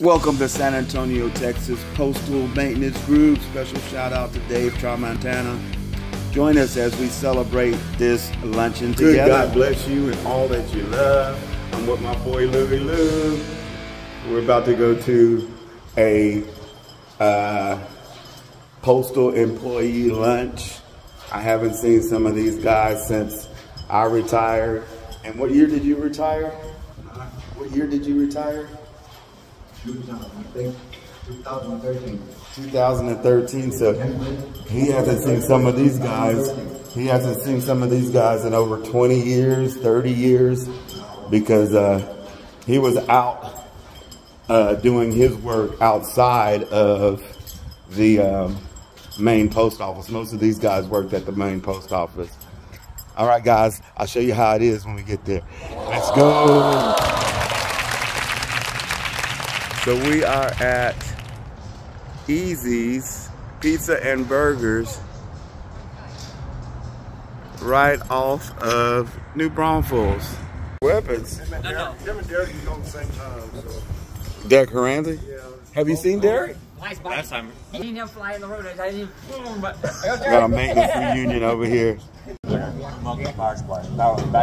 Welcome to San Antonio, Texas Postal Maintenance Group. Special shout out to Dave Tramontana. Join us as we celebrate this luncheon Good together. God bless you and all that you love. I'm with my boy Louie Lou. We're about to go to a uh, postal employee lunch. I haven't seen some of these guys since I retired. And what year did you retire? What year did you retire? 2013. 2013. So he hasn't seen some of these guys. He hasn't seen some of these guys in over 20 years, 30 years, because uh, he was out uh, doing his work outside of the um, main post office. Most of these guys worked at the main post office. All right, guys, I'll show you how it is when we get there. Let's go. So we are at Easy's Pizza and Burgers right off of New Braunfels. Weapons. Him and Derek was on the same time, so. Derek Haranzi? Have you seen Derek? Nice bike. Last time. Seen him fly in the road. I didn't boom, but Got a maintenance reunion over here.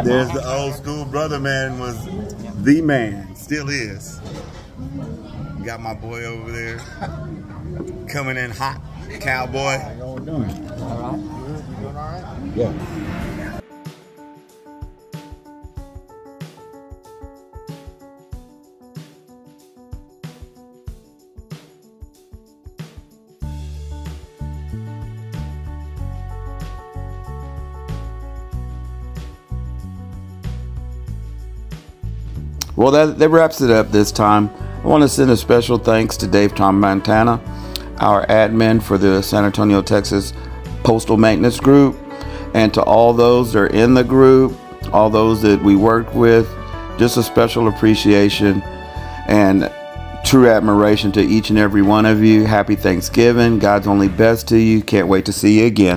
There's the old school brother man was the man, still is. Got my boy over there coming in hot, cowboy. How you doing? All right. You doing all right? Yeah. Well, that, that wraps it up this time. I want to send a special thanks to Dave Tramontana, our admin for the San Antonio, Texas Postal Maintenance Group, and to all those that are in the group, all those that we worked with. Just a special appreciation and true admiration to each and every one of you. Happy Thanksgiving. God's only best to you. Can't wait to see you again.